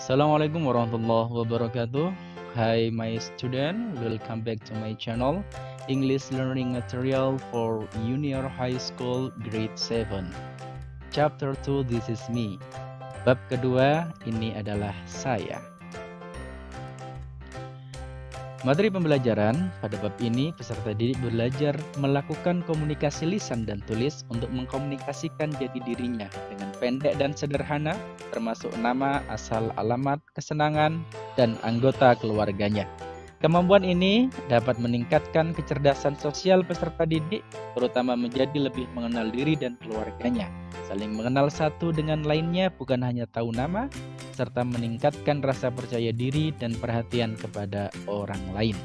Assalamualaikum warahmatullahi wabarakatuh. Hi my student, welcome back to my channel English Learning Material for Junior High School Grade 7. Chapter 2 This is me. Bab kedua ini adalah saya. Materi pembelajaran pada bab ini peserta didik belajar melakukan komunikasi lisan dan tulis untuk mengkomunikasikan jati dirinya dengan pendek dan sederhana termasuk nama, asal, alamat, kesenangan, dan anggota keluarganya. Kemampuan ini dapat meningkatkan kecerdasan sosial peserta didik, terutama menjadi lebih mengenal diri dan keluarganya. Saling mengenal satu dengan lainnya bukan hanya tahu nama, serta meningkatkan rasa percaya diri dan perhatian kepada orang lain.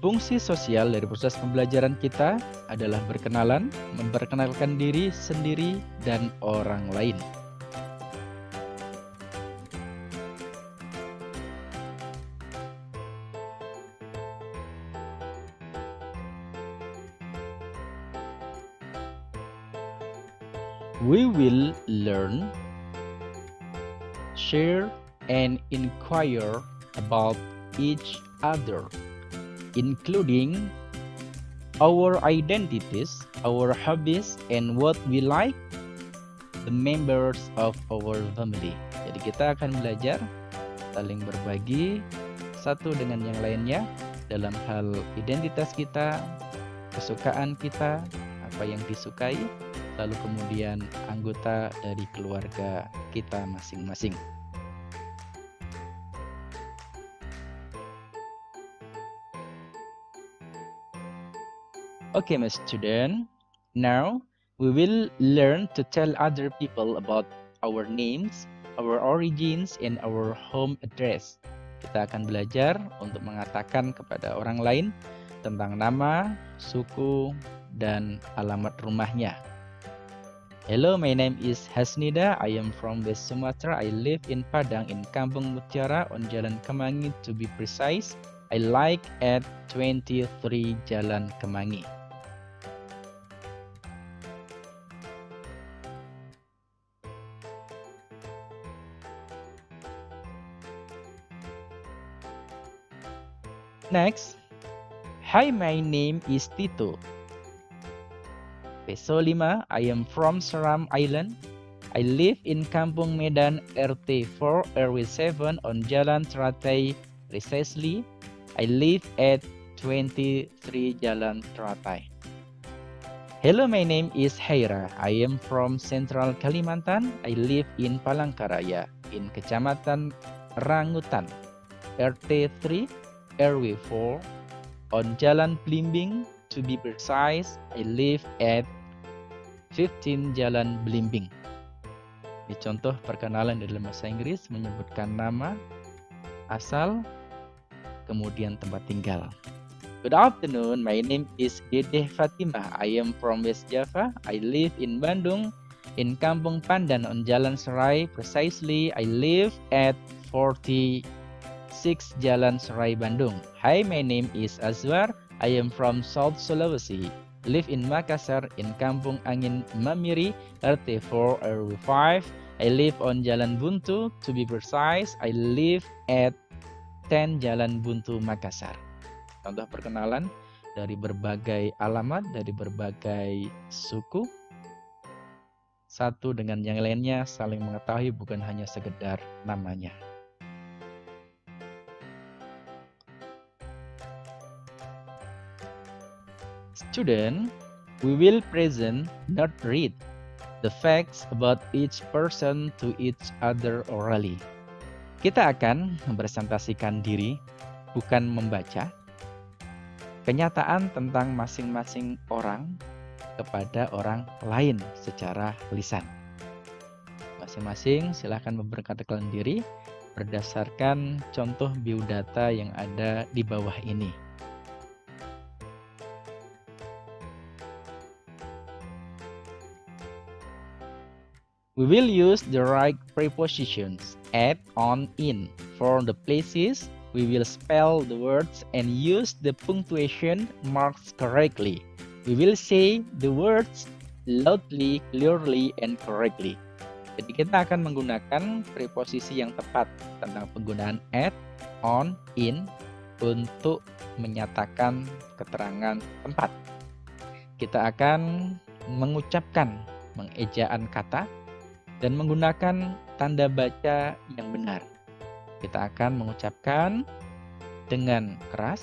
Fungsi sosial dari proses pembelajaran kita adalah berkenalan, memperkenalkan diri sendiri dan orang lain. We will learn, share, and inquire about each other including our identities, our hobbies, and what we like, the members of our family. Jadi kita akan belajar saling berbagi satu dengan yang lainnya dalam hal identitas kita, kesukaan kita, apa yang disukai, lalu kemudian anggota dari keluarga kita masing-masing. Okay, my student. Now we will learn to tell other people about our names, our origins, and our home address. Kita akan belajar untuk mengatakan kepada orang lain tentang nama, suku, dan alamat rumahnya. Hello, my name is Hasnida. I am from West Sumatra. I live in Padang in Kampung Mutiara on Jalan Kemangi to be precise. I like at 23 Jalan Kemangi. Next, Hi, my name is Tito. Peso 5, I am from Seram Island. I live in Kampung Medan RT 4 RW 7 on Jalan Teratai precisely. I live at 23 Jalan Teratai. Hello, my name is Haira. I am from Central Kalimantan. I live in Palangkaraya in Kecamatan Rangutan, RT 3 RW4 on Jalan Blimbing. To be precise, I live at 15 Jalan Blimbing. Ini contoh perkenalan dalam bahasa Inggris menyebutkan nama, asal, kemudian tempat tinggal. Good afternoon, my name is Dede Fatimah. I am from West Java. I live in Bandung, in Kampung Pandan on Jalan Serai. Precisely, I live at 40 6 Jalan Serai Bandung. Hi, my name is Azwar. I am from South Sulawesi. Live in Makassar in Kampung Angin Mamiri, RT4 RW5. I live on Jalan Buntu. To be precise, I live at 10 Jalan Buntu Makassar. Contoh perkenalan dari berbagai alamat, dari berbagai suku. Satu dengan yang lainnya saling mengetahui bukan hanya sekedar namanya. Student, we will present, not read, the facts about each person to each other orally. Kita akan mempresentasikan diri, bukan membaca, kenyataan tentang masing-masing orang kepada orang lain secara lisan. Masing-masing silahkan memperkatakan diri berdasarkan contoh biodata yang ada di bawah ini. We will use the right prepositions at, on, in. For the places, we will spell the words and use the punctuation marks correctly. We will say the words loudly, clearly, and correctly. Jadi kita akan menggunakan preposisi yang tepat tentang penggunaan at, on, in untuk menyatakan keterangan tempat. Kita akan mengucapkan mengejaan kata dan menggunakan tanda baca yang benar. Kita akan mengucapkan dengan keras,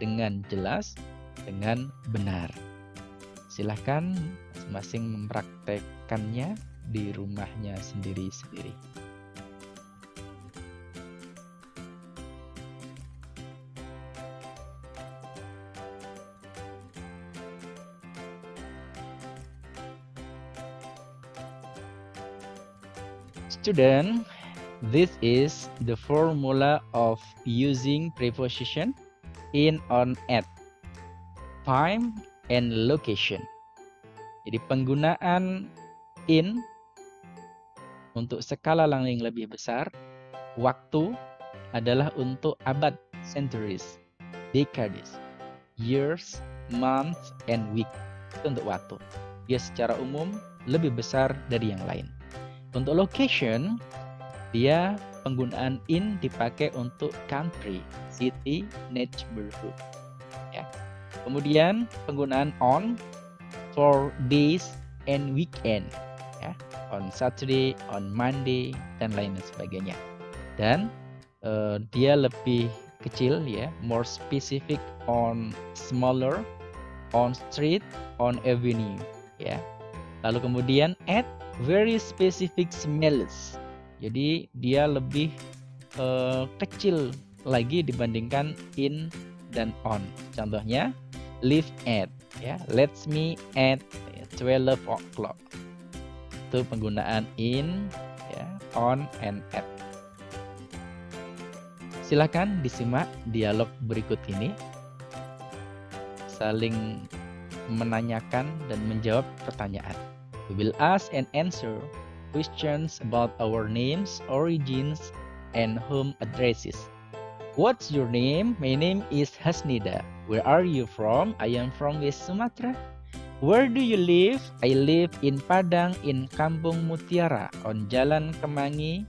dengan jelas, dengan benar. Silahkan masing-masing mempraktekannya di rumahnya sendiri-sendiri. Student, this is the formula of using preposition in, on, at, time, and location. Jadi penggunaan in untuk skala yang lebih besar, waktu adalah untuk abad, centuries, decades, years, months, and week. Itu untuk waktu. Dia secara umum lebih besar dari yang lain. Untuk location, dia penggunaan in dipakai untuk country, city, neighborhood. Ya. Kemudian penggunaan on for days and weekend. Ya. On Saturday, on Monday, dan lain sebagainya. Dan uh, dia lebih kecil ya, more specific on smaller, on street, on avenue. Ya. Lalu kemudian at very specific smells. Jadi dia lebih uh, kecil lagi dibandingkan in dan on. Contohnya live at ya, let's me at 12 o'clock. Itu penggunaan in ya, on and at. Silakan disimak dialog berikut ini. Saling menanyakan dan menjawab pertanyaan. We will ask and answer questions about our names, origins, and home addresses. What's your name? My name is Hasnida. Where are you from? I am from West Sumatra. Where do you live? I live in Padang in Kampung Mutiara on Jalan Kemangi.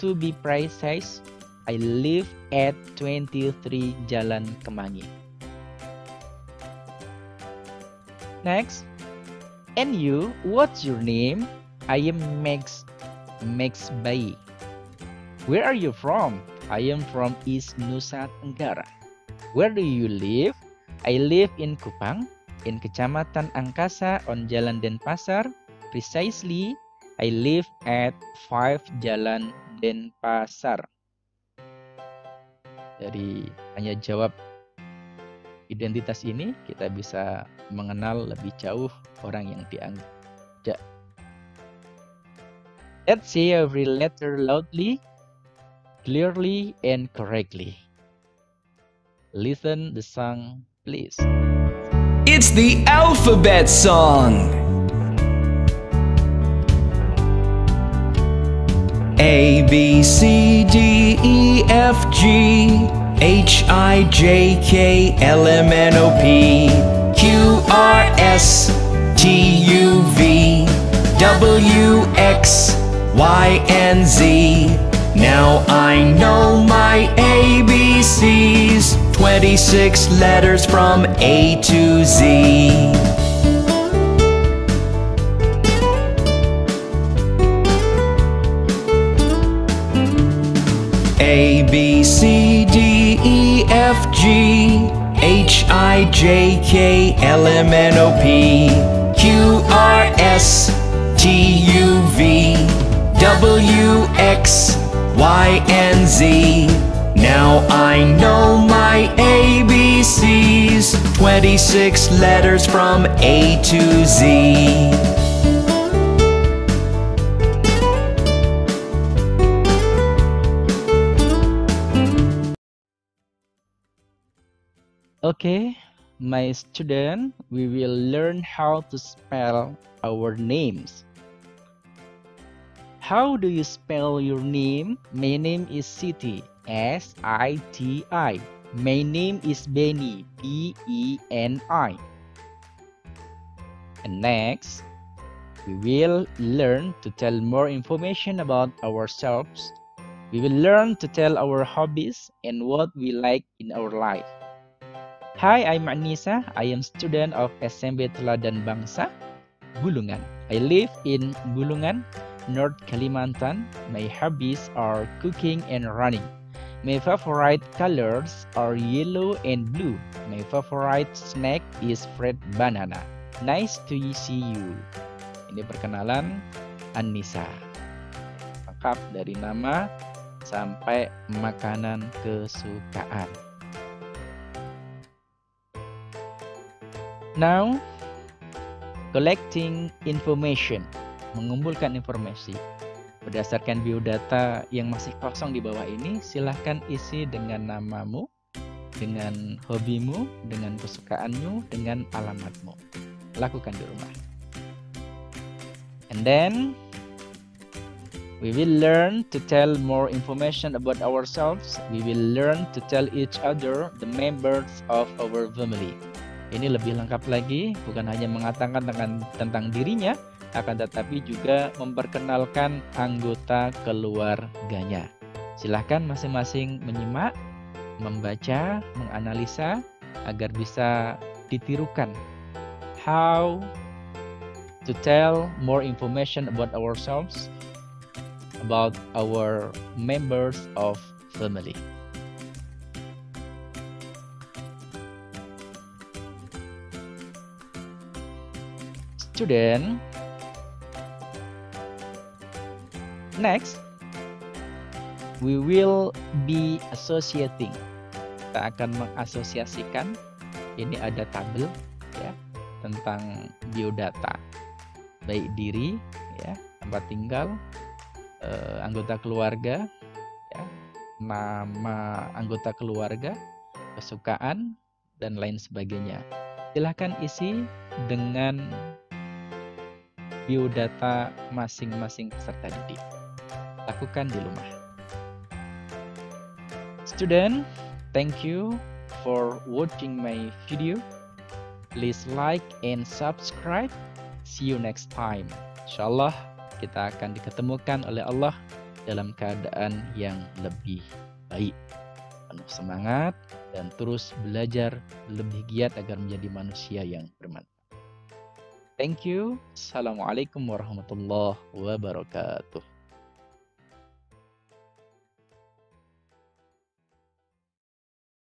To be precise, I live at 23 Jalan Kemangi. Next, And you, what's your name? I am Max Max Bayi. Where are you from? I am from East Nusa Tenggara. Where do you live? I live in Kupang, in Kecamatan Angkasa on Jalan Denpasar. Precisely, I live at 5 Jalan Denpasar. Dari hanya jawab identitas ini, kita bisa mengenal lebih jauh orang yang dianggap. Let's say every letter loudly, clearly, and correctly. Listen the song, please. It's the alphabet song. A B C D E F G H I J K L M N O P Q R S T U V W X Y and Z. Now I know my ABCs, 26 letters from A to Z. A B C I J K L M N O P Q R S T U V W X Y and Z. Now I know my ABCs, 26 letters from A to Z. Okay, my student, we will learn how to spell our names. How do you spell your name? My name is Siti, S I T I. My name is Benny, B E N I. And next, we will learn to tell more information about ourselves. We will learn to tell our hobbies and what we like in our life. Hi, I'm Anissa. I am student of SMB Teladan Bangsa, Bulungan. I live in Bulungan, North Kalimantan. My hobbies are cooking and running. My favorite colors are yellow and blue. My favorite snack is fried banana. Nice to see you. Ini perkenalan Anissa. Lengkap dari nama sampai makanan kesukaan. Now, collecting information, mengumpulkan informasi. Berdasarkan biodata yang masih kosong di bawah ini, silahkan isi dengan namamu, dengan hobimu, dengan kesukaanmu, dengan alamatmu. Lakukan di rumah. And then, we will learn to tell more information about ourselves. We will learn to tell each other the members of our family. Ini lebih lengkap lagi, bukan hanya mengatakan tentang, tentang dirinya, akan tetapi juga memperkenalkan anggota keluarganya. Silahkan masing-masing menyimak, membaca, menganalisa, agar bisa ditirukan. How to tell more information about ourselves, about our members of family. Student, next we will be associating. Kita akan mengasosiasikan. Ini ada tabel ya tentang biodata baik diri ya tempat tinggal eh, anggota keluarga ya nama anggota keluarga kesukaan dan lain sebagainya silahkan isi dengan biodata masing-masing peserta didik. Lakukan di rumah. Student, thank you for watching my video. Please like and subscribe. See you next time. Insyaallah kita akan diketemukan oleh Allah dalam keadaan yang lebih baik. Penuh semangat dan terus belajar lebih giat agar menjadi manusia yang bermanfaat. Thank you. Assalamualaikum warahmatullahi wabarakatuh.